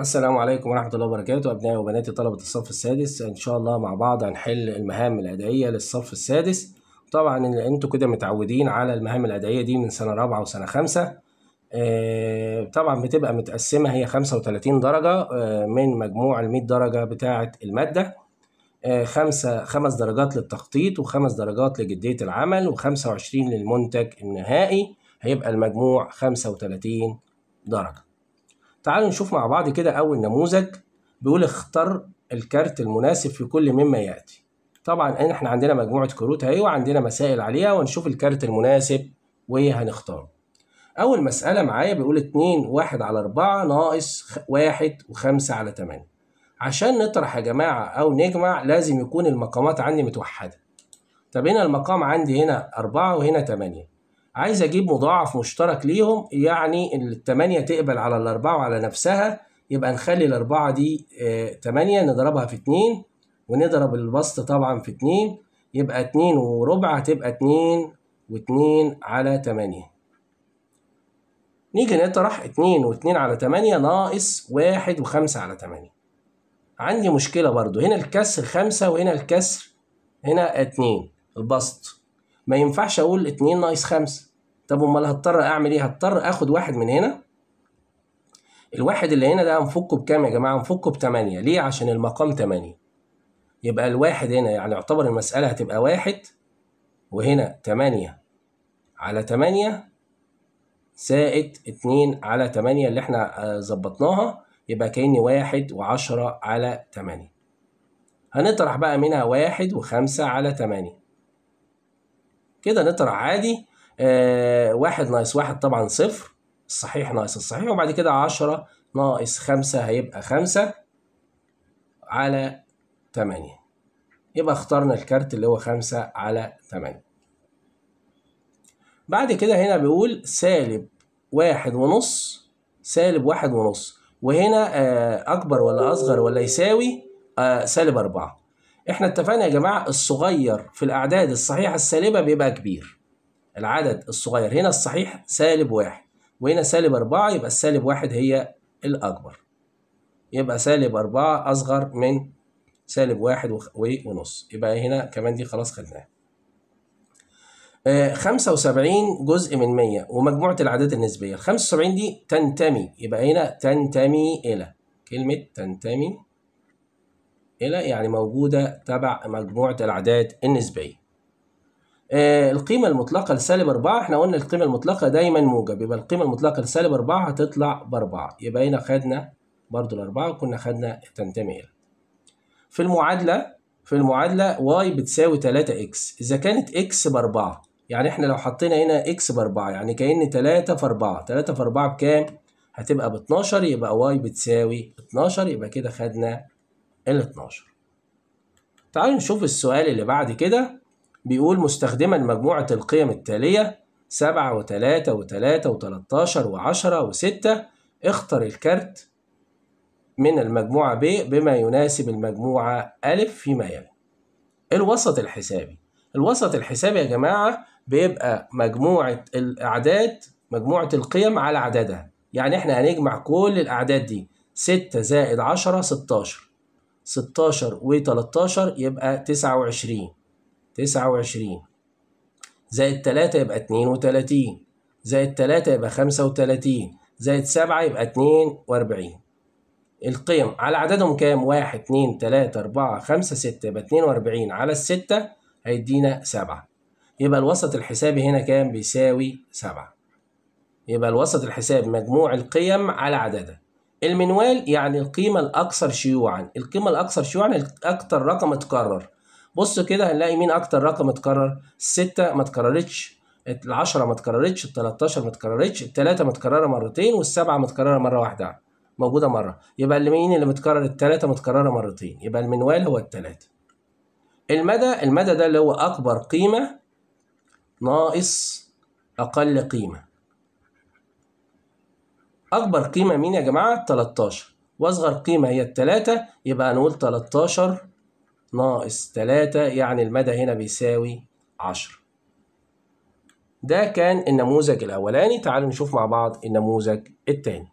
السلام عليكم ورحمة الله وبركاته أبنائي وبناتي طلبة الصف السادس. إن شاء الله مع بعض هنحل المهام الأدائية للصف السادس. طبعا أنتوا كده متعودين على المهام الأدائية دي من سنة رابعة وسنة خمسة آه، طبعا بتبقى متقسمة هي 35 درجة آه، من مجموع ال 100 درجة بتاعة المادة. آه، خمسة خمس درجات للتخطيط وخمس درجات لجدية العمل وخمسة وعشرين للمنتج النهائي. هيبقى المجموع خمسة وتلاتين درجة. تعالوا نشوف مع بعض كده أول نموذج بيقول اختر الكارت المناسب في كل مما يأتي. طبعا إحنا عندنا مجموعة كروت أهي وعندنا مسائل عليها ونشوف الكارت المناسب وهنختاره. أول مسألة معايا بيقول اتنين واحد على أربعة ناقص واحد وخمسة على تمانية. عشان نطرح يا جماعة أو نجمع لازم يكون المقامات عندي متوحدة. طب هنا المقام عندي هنا أربعة وهنا تمانية. عايز أجيب مضاعف مشترك ليهم يعني التمانية تقبل على الأربعة وعلى نفسها يبقى نخلي الأربعة دي آه، تمانية نضربها في اتنين ونضرب البسط طبعا في اتنين يبقى اتنين وربع هتبقى اتنين واتنين على تمانية. نيجي نطرح اتنين واتنين على تمانية ناقص واحد وخمسة على تمانية. عندي مشكلة برضو هنا الكسر خمسة وهنا الكسر هنا اتنين البسط. ما ينفعش أقول اتنين ناقص خمسة. طب أمال هضطر أعمل إيه؟ هضطر آخد واحد من هنا. الواحد اللي هنا ده هنفكه بكام يا جماعة؟ هنفكه بتمانية. ليه؟ عشان المقام تمانية. يبقى الواحد هنا يعني يعتبر المسألة هتبقى واحد وهنا تمانية. على تمانية زائد اتنين على تمانية اللي إحنا آه، ظبطناها يبقى كأني واحد وعشرة على تمانية. هنطرح بقى منها واحد وخمسة على تمانية. كده نطرح عادي. آه واحد ناقص واحد طبعا صفر. الصحيح ناقص الصحيح وبعد كده عشرة ناقص خمسة هيبقى خمسة على تمانية. يبقى اخترنا الكارت اللي هو خمسة على تمانية. بعد كده هنا بيقول سالب واحد ونص سالب واحد ونص. وهنا آه، أكبر ولا أصغر ولا يساوي؟ آه، سالب أربعة. إحنا اتفقنا يا جماعة الصغير في الأعداد الصحيحة السالبة بيبقى كبير. العدد الصغير. هنا الصحيح سالب واحد وهنا سالب أربعة يبقى السالب واحد هي الأكبر. يبقى سالب أربعة أصغر من سالب واحد ونص. يبقى هنا كمان دي خلاص خدناها. آه، 75 جزء من 100 ومجموعة الأعداد النسبية. ال 75 دي تنتمي يبقى هنا تنتمي إلى. كلمة تنتمي إلى يعني موجودة تبع مجموعة الأعداد النسبية. القيمة المطلقة لسالب 4 إحنا قلنا القيمة المطلقة دايما موجب. يبقى القيمة المطلقة لسالب 4 هتطلع بأربعة. يبقى هنا خدنا برضو الأربعة وكنا خدنا تنتمي في المعادلة في المعادلة y بتساوي 3 x إذا كانت x بأربعة يعني إحنا لو حطينا هنا x بأربعة يعني كأن 3 في 4 3 في 4 بكام؟ هتبقى ب 12 يبقى y بتساوي 12 يبقى كده خدنا ال 12 تعالوا نشوف السؤال اللي بعد كده. بيقول مستخدما مجموعة القيم التالية سبعة وتلاتة وتلاتة وتلاتاشر وعشرة وستة. اختر الكارت من المجموعة ب بما يناسب المجموعة أ فيما يلي. الوسط الحسابي. الوسط الحسابي يا جماعة بيبقى مجموعة الأعداد مجموعة القيم على عددها. يعني إحنا هنجمع كل الأعداد دي. ستة زائد عشرة ستاشر. ستاشر وتلاتاشر يبقى تسعة وعشرين. تسعة وعشرين. زائد تلاتة يبقى اتنين وتلاتين. زائد تلاتة يبقى خمسة وتلاتين. زائد سبعة يبقى اتنين وأربعين. القيم على عددهم كام؟ واحد اتنين تلاتة أربعة خمسة ستة يبقى اتنين وأربعين. على الستة هيدينا سبعة. يبقى الوسط الحسابي هنا كام؟ بيساوي سبعة. يبقى الوسط الحسابي مجموع القيم على عددها. المنوال يعني القيمة الأكثر شيوعا. القيمة الأكثر شيوعا أكتر رقم اتكرر. بص كده هنلاقي مين أكتر رقم اتكرر؟ الستة ما اتكررتش العشرة ما اتكررتش التلاتاشر ما اتكررتش التلاتة متكررة مرتين والسبعة متكررة مرة واحدة موجودة مرة. يبقى اللي مين اللي متكرر؟ التلاتة متكررة مرتين. يبقى المنوال هو التلاتة. المدى المدى ده اللي هو أكبر قيمة ناقص أقل قيمة. أكبر قيمة مين يا جماعة؟ 13 وأصغر قيمة هي التلاتة يبقى هنقول 13 ناقص تلاتة يعني المدى هنا بيساوي 10 ده كان النموذج الأولاني. تعالوا نشوف مع بعض النموذج التاني.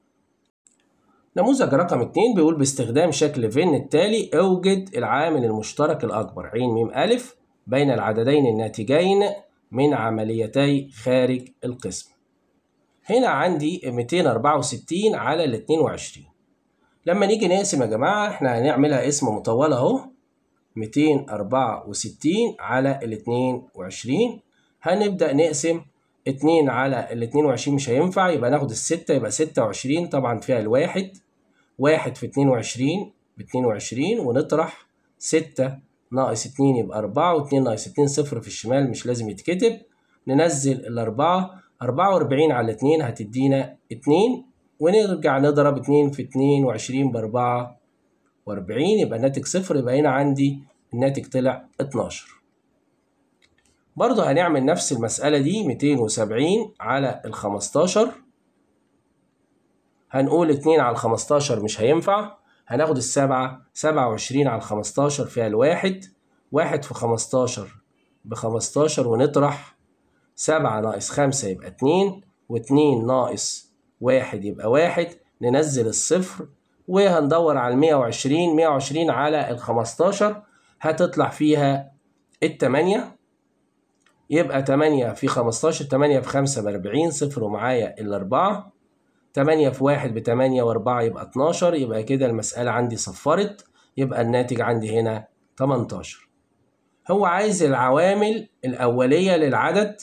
نموذج رقم اتنين بيقول باستخدام شكل فين التالي أوجد العامل المشترك الأكبر. ع م أ بين العددين الناتجين من عمليتي خارج القسم. هنا عندي 264 على ال 22 لما نيجي نقسم يا جماعة إحنا هنعملها اسم مطولة أهو. 264 على ال 22 هنبدأ نقسم 2 على ال 22 مش هينفع يبقى ناخد الستة يبقى 26 طبعا فيها الواحد واحد في 22 ب 22 ونطرح 6 ناقص 2 يبقى 4 و2 ناقص 2 صفر في الشمال مش لازم يتكتب. ننزل الأربعة 44 على 2 هتدينا 2 ونرجع نضرب 2 في 22 ب 44 يبقى الناتج صفر يبقى هنا عندي الناتج طلع 12 برضه هنعمل نفس المسألة دي 270 على ال 15 هنقول 2 على ال 15 مش هينفع. هناخد السبعة 27 على ال 15 فيها الواحد. واحد في 15 ب 15 ونطرح. سبعة ناقص خمسة يبقى اتنين واتنين ناقص واحد يبقى واحد. ننزل الصفر وهندور على المية وعشرين مية وعشرين على الخمستاشر هتطلع فيها التمانية يبقى تمانية في خمستاشر تمانية في خمسة بأربعين صفر ومعايا الأربعة تمانية في واحد بتمانية وأربعة يبقى اتناشر. يبقى كده المسألة عندي صفرت. يبقى الناتج عندي هنا تمنتاشر. هو عايز العوامل الأولية للعدد.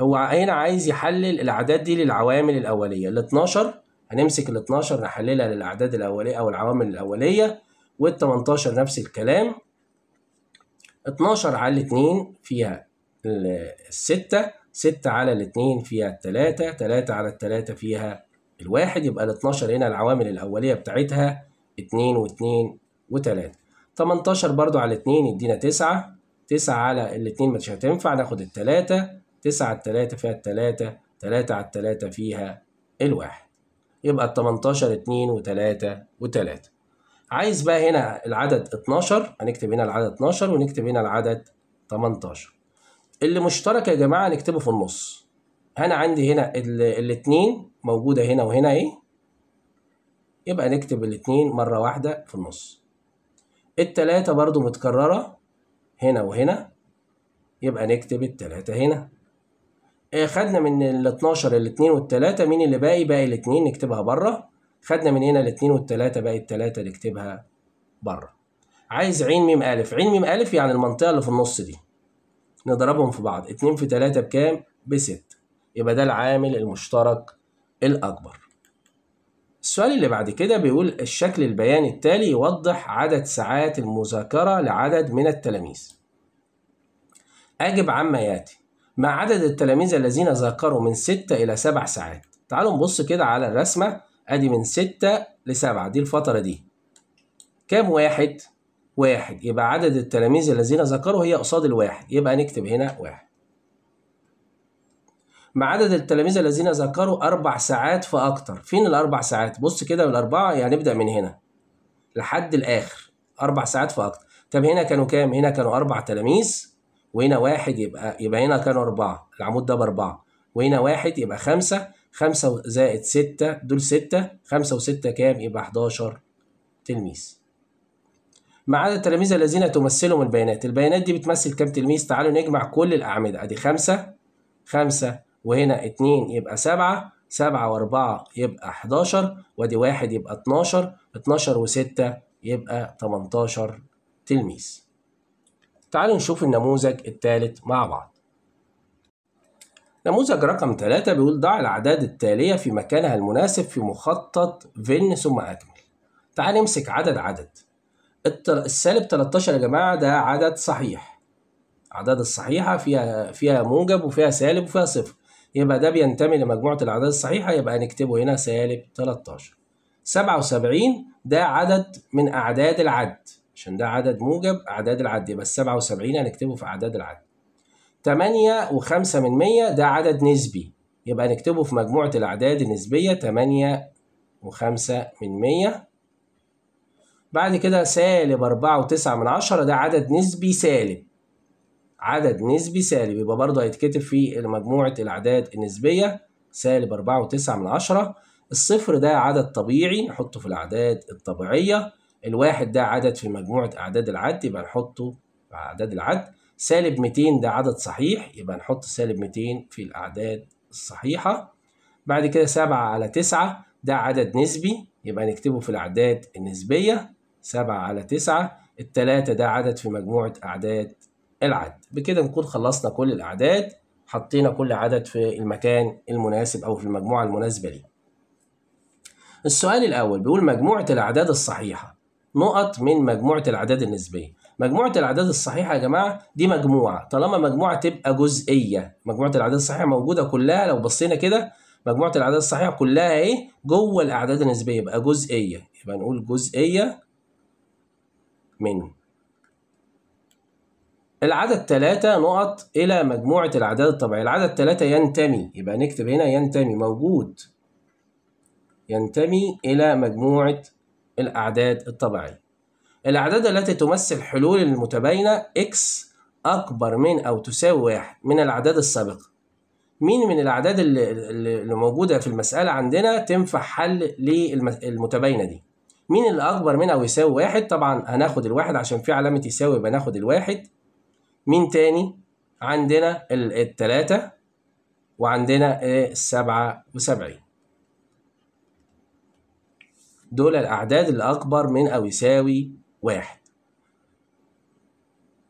هو هنا عايز يحلل الأعداد دي للعوامل الأولية. ال 12 هنمسك ال 12 نحللها للأعداد الأولية أو العوامل الأولية وال 18 نفس الكلام. 12 على الاتنين فيها الستة ستة على الاتنين فيها التلاتة تلاتة على التلاتة فيها الواحد يبقى ال 12 هنا العوامل الأولية بتاعتها اتنين واتنين وتلاتة. 18 برضو على الاتنين يدينا تسعة تسعة على الاتنين مش هتنفع ناخد التلاتة تسعة على التلاتة فيها التلاتة تلاتة على التلاتة فيها الواحد. يبقى التمنتاشر اتنين وتلاتة وتلاتة. عايز بقى هنا العدد اتناشر هنكتب هنا العدد اتناشر ونكتب هنا العدد تمنتاشر. اللي مشترك يا جماعة نكتبه في النص. أنا عندي هنا الاتنين موجودة هنا وهنا إيه يبقى نكتب الاتنين مرة واحدة في النص. التلاتة برضو متكررة هنا وهنا. يبقى نكتب التلاتة هنا. خدنا من ال 12 ال 2 وال 3 مين اللي باقي؟ باقي ال 2 نكتبها بره. خدنا من هنا ال 2 وال 3 باقي ال 3 نكتبها بره. عايز عين ميم ألف. عين ميم ألف يعني المنطقة اللي في النص دي. نضربهم في بعض. 2 في 3 بكام؟ ب 6 يبقى ده العامل المشترك الأكبر. السؤال اللي بعد كده بيقول الشكل البياني التالي يوضح عدد ساعات المذاكرة لعدد من التلاميذ. أجب عما يأتي. مع عدد التلاميذ الذين ذاكروا من ستة إلى سبع ساعات. تعالوا نبص كده على الرسمة. أدي من ستة لسبعة. دي الفترة دي. كام واحد؟ واحد. يبقى عدد التلاميذ الذين ذكروا هي قصاد الواحد. يبقى نكتب هنا واحد. مع عدد التلاميذ الذين ذكروا أربع ساعات فأكتر. فين الأربع ساعات؟ بص كده الأربعة يعني نبدأ من هنا. لحد الآخر. أربع ساعات فأكتر. طب هنا كانوا كام؟ هنا كانوا أربع تلاميذ. وهنا واحد يبقى يبقى هنا كانوا أربعة العمود ده بأربعة. وهنا واحد يبقى خمسة خمسة زائد ستة دول ستة خمسة وستة كام؟ يبقى 11 تلميذ. ما عدا التلاميذ الذين تمثلهم البيانات البيانات دي بتمثل كام تلميذ؟ تعالوا نجمع كل الأعمدة. أدي خمسة خمسة وهنا اتنين يبقى سبعة سبعة وأربعة يبقى 11 وأدي واحد يبقى 12 12 وستة يبقى 18 تلميذ. تعالوا نشوف النموذج الثالث مع بعض. نموذج رقم 3 بيقول ضع الأعداد التالية في مكانها المناسب في مخطط فين ثم أكمل. تعال نمسك عدد عدد. السالب 13 يا جماعة ده عدد صحيح. الأعداد الصحيحة فيها فيها موجب وفيها سالب وفيها صفر. يبقى ده بينتمي لمجموعة الأعداد الصحيحة يبقى هنكتبه هنا سالب 13 77 ده عدد من أعداد العد. عشان ده عدد موجب أعداد العد يبقى السبعة وسبعين هنكتبه في أعداد العد. تمانية وخمسة من مية ده عدد نسبي يبقى نكتبه في مجموعة الأعداد النسبية تمانية وخمسة من مية. بعد كده سالب أربعة وتسعة من عشرة ده عدد نسبي سالب. عدد نسبي سالب يبقى برضه هيتكتب في مجموعة الأعداد النسبية سالب أربعة وتسعة من عشرة. الصفر ده عدد طبيعي نحطه في الأعداد الطبيعية. الواحد ده عدد في مجموعة أعداد العد يبقى نحطه في أعداد العد. سالب 200 ده عدد صحيح يبقى نحط سالب 200 في الأعداد الصحيحة. بعد كده 7 على 9 ده عدد نسبي يبقى نكتبه في الأعداد النسبية. 7 على 9 التلاتة ده عدد في مجموعة أعداد العد. بكده نكون خلصنا كل الأعداد حطينا كل عدد في المكان المناسب أو في المجموعة المناسبة ليه. السؤال الأول بيقول مجموعة الأعداد الصحيحة نقط من مجموعة الأعداد النسبية. مجموعة الأعداد الصحيحة يا جماعة دي مجموعة. طالما مجموعة تبقى جزئية مجموعة الأعداد الصحيحة موجودة كلها لو بصينا كده مجموعة الأعداد الصحيحة كلها إيه؟ جوه الأعداد النسبية يبقى جزئية. يبقى نقول جزئية من. العدد ثلاثة نقط إلى مجموعة الأعداد الطبيعية. العدد ثلاثة ينتمي يبقى نكتب هنا ينتمي موجود. ينتمي إلى مجموعة الأعداد الطبيعية. الأعداد التي تمثل حلول المتباينة x أكبر من أو تساوي واحد من الأعداد السابقة. مين من الأعداد اللي, موجودة في المسألة عندنا تنفع حل للمتباينة دي؟ مين اللي أكبر من أو يساوي واحد؟ طبعا هناخد الواحد عشان في علامة يساوي يبقى ناخد الواحد. مين تاني؟ عندنا التلاتة وعندنا السبعة وسبعين. دول الأعداد اللي أكبر من أو يساوي واحد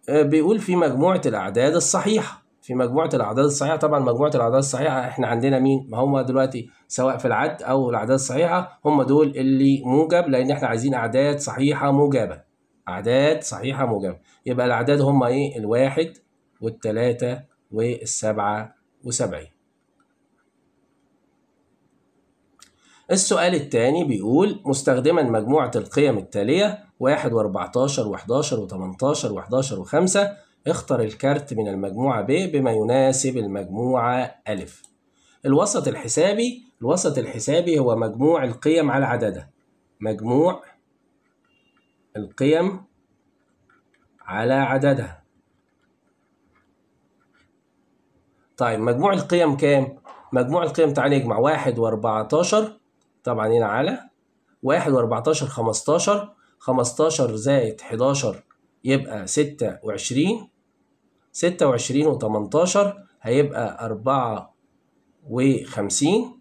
بيقول في مجموعة الأعداد الصحيحة. في مجموعة الأعداد الصحيحة. طبعا مجموعة الأعداد الصحيحة إحنا عندنا مين؟ ما هم دلوقتي سواء في العد أو الأعداد الصحيحة هم دول اللي موجب لأن إحنا عايزين أعداد صحيحة موجبة. أعداد صحيحة موجبة. يبقى الأعداد هم إيه؟ الواحد والتلاتة والسبعة وسبعين. السؤال الثاني بيقول مستخدما مجموعة القيم التالية واحد وأربعتاشر وحداشر وتمنتاشر وحداشر وخمسة اختر الكارت من المجموعة ب بما يناسب المجموعة أ الوسط الحسابي الوسط الحسابي هو مجموع القيم على عددها. مجموع القيم على عددها. طيب مجموع القيم كام؟ مجموع القيم تعالى نجمع واحد وأربعتاشر طبعا هنا على واحد وأربعتاشر خمستاشر خمستاشر زائد حداشر يبقى ستة وعشرين ستة وعشرين وتمنتاشر هيبقى أربعة وخمسين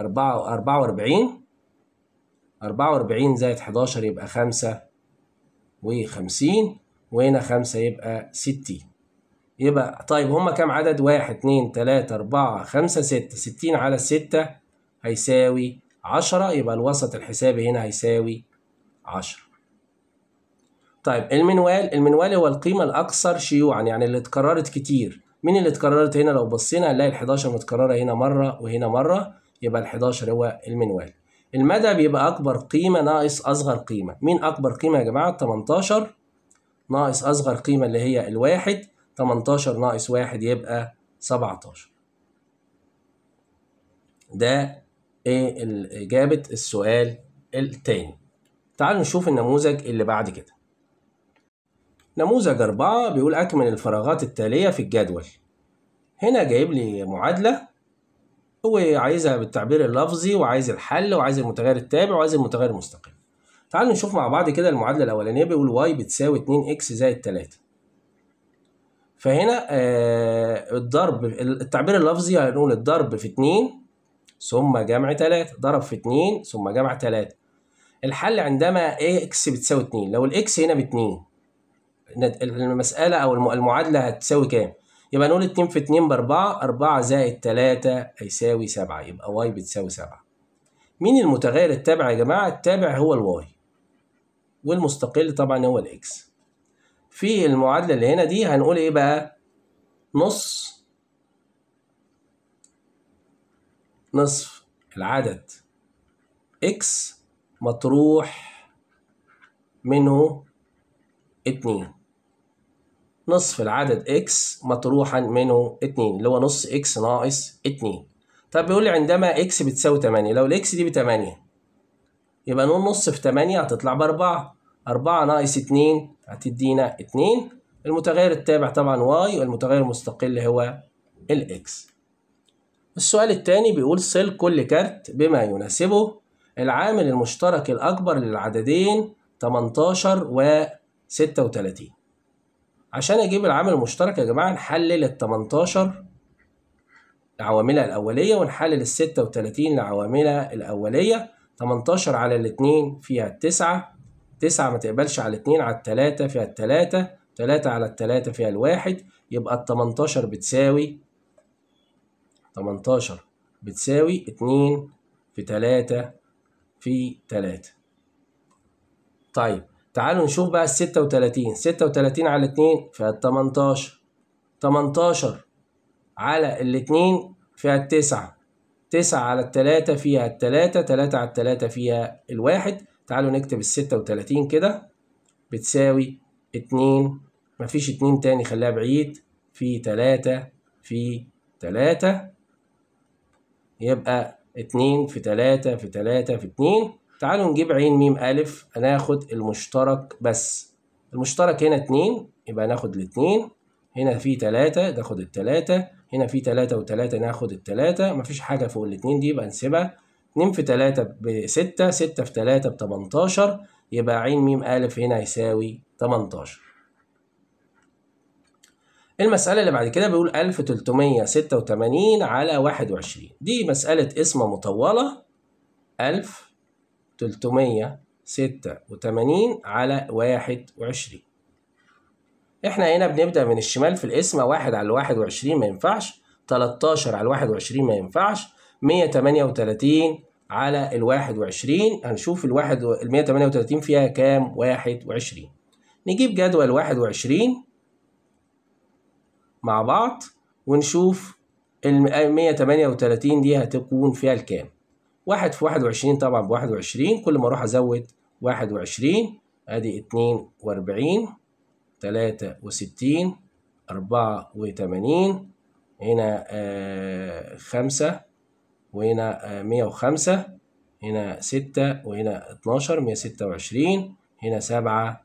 أربعة أربعة وأربعين أربعة وأربعين زائد حداشر يبقى خمسة وخمسين وهنا خمسة يبقى ستين. يبقى طيب هما كام عدد؟ واحد اتنين تلاتة أربعة خمسة ستة. ستين على الستة هيساوي عشرة. يبقى الوسط الحسابي هنا هيساوي عشرة. طيب المنوال المنوال هو القيمة الأكثر شيوعا يعني اللي اتكررت كتير. مين اللي اتكررت هنا؟ لو بصينا هنلاقي ال 11 متكررة هنا مرة وهنا مرة يبقى ال 11 هو المنوال. المدى بيبقى أكبر قيمة ناقص أصغر قيمة. مين أكبر قيمة يا جماعة؟ 18 ناقص أصغر قيمة اللي هي الواحد. 18 ناقص واحد يبقى 17 ده إيه إجابة السؤال التاني. تعالوا نشوف النموذج اللي بعد كده. نموذج أربعة بيقول أكمل الفراغات التالية في الجدول. هنا جايب لي معادلة. هو عايزها بالتعبير اللفظي وعايز الحل وعايز المتغير التابع وعايز المتغير المستقل. تعالوا نشوف مع بعض كده المعادلة الأولانية بيقول y بتساوي 2 x زائد 3 فهنا آه الضرب التعبير اللفظي هنقول الضرب في 2 ثم جمع 3 ضرب في 2 ثم جمع 3 الحل عندما x بتساوي 2 لو ال x هنا ب 2 المسألة أو المعادلة هتساوي كام؟ يبقى نقول 2 في 2 ب 4 4 زائد 3 هيساوي 7 يبقى y بتساوي 7 مين المتغير التابع يا جماعة؟ التابع هو ال y والمستقل طبعا هو ال x في المعادلة اللي هنا دي هنقول إيه بقى؟ نص نصف العدد x مطروح منه اتنين. نصف العدد x مطروحا منه اتنين اللي هو نص x ناقص اتنين. طب بيقول لي عندما x بتساوي تمانية لو ال x دي بتمانية يبقى نقول نص في تمانية هتطلع بأربعة. أربعة ناقص اتنين هتدينا اتنين. المتغير التابع طبعا y والمتغير المستقل هو الاكس السؤال الثاني بيقول صل كل كارت بما يناسبه. العامل المشترك الأكبر للعددين 18 و 36 عشان أجيب العامل المشترك يا جماعة نحلل ال 18 لعواملها الأولية ونحلل ال 36 لعواملها الأولية. 18 على الاتنين فيها التسعة تسعة ما تقبلش على الاتنين على التلاتة فيها التلاتة تلاتة على التلاتة فيها الواحد يبقى ال 18 بتساوي 18 بتساوي اتنين في تلاتة في تلاتة. طيب تعالوا نشوف بقى الستة وتلاتين. ستة وتلاتين على اتنين فيها التمنتاشر. تمنتاشر على الاتنين فيها التسعة. تسعة على التلاتة فيها التلاتة تلاتة على التلاتة فيها الواحد. تعالوا نكتب الستة وتلاتين كده بتساوي اتنين. مفيش اتنين تاني خليها بعيد. في تلاتة في تلاتة. يبقى اتنين في تلاتة في تلاتة في اتنين. تعالوا نجيب عين ميم ألف. هناخد المشترك بس. المشترك هنا اتنين يبقى ناخد الاتنين. هنا في تلاتة ناخد التلاتة. هنا في تلاتة وتلاتة ناخد التلاتة. مفيش حاجة فوق الاتنين دي يبقى نسيبها. اتنين في تلاتة بستة ستة في تلاتة بتمنتاشر يبقى عين ميم ألف هنا يساوي تمنتاشر. المسألة اللي بعد كده بيقول 1386 على 21 دي مسألة اسم مطولة. 1386 على 21 إحنا هنا بنبدأ من الشمال في الاسم واحد على 21 ما ينفعش. 13 على 21 ما ينفعش. 138 على ال 21 هنشوف ال 138 فيها كام؟ 21 نجيب جدول 21 مع بعض ونشوف ال 138 دي هتكون فيها الكام. واحد في واحد وعشرين طبعا بواحد وعشرين. كل ما أروح أزود واحد وعشرين أدي اتنين وأربعين تلاتة وستين أربعة وتمانين. هنا آه خمسة. وهنا آه مية وخمسة هنا ستة وهنا اتناشر مية ستة وعشرين هنا سبعة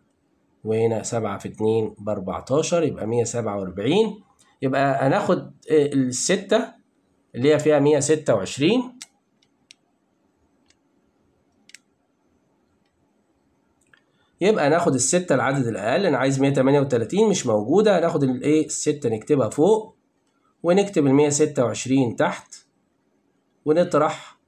وهنا سبعة في اتنين بأربعتاشر يبقى مية سبعة وأربعين. يبقى هناخد الستة اللي هي فيها مية ستة وعشرين. يبقى ناخد الستة العدد الأقل أنا عايز 138 مش موجودة. هناخد الإيه الستة نكتبها فوق ونكتب ال 126 تحت. ونطرح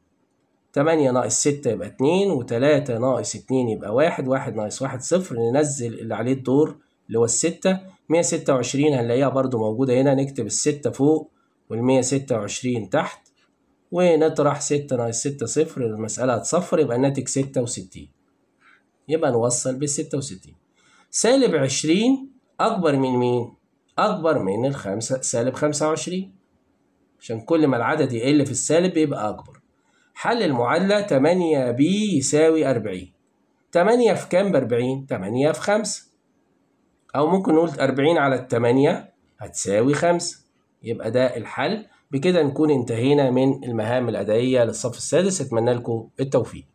8 ناقص 6 يبقى 2 و3 ناقص 2 يبقى 1 1 ناقص 1 صفر ننزل اللي عليه الدور اللي هو الستة. 126 هنلاقيها برضو موجودة هنا نكتب الستة فوق وال 126 تحت ونطرح 6 ناقص 6 صفر المسألة هتصفر يبقى الناتج 66 يبقى نوصل بال 66 سالب 20 أكبر من مين؟ أكبر من الخمسة سالب 25 عشان كل ما العدد يقل في السالب يبقى أكبر. حل المعادلة 8 ب يساوي 40 8 في كام ب 40؟ 8 في 5 أو ممكن نقول 40 على التمانية هتساوي 5 يبقى ده الحل. بكده نكون انتهينا من المهام الأدائية للصف السادس. أتمنى لكم التوفيق.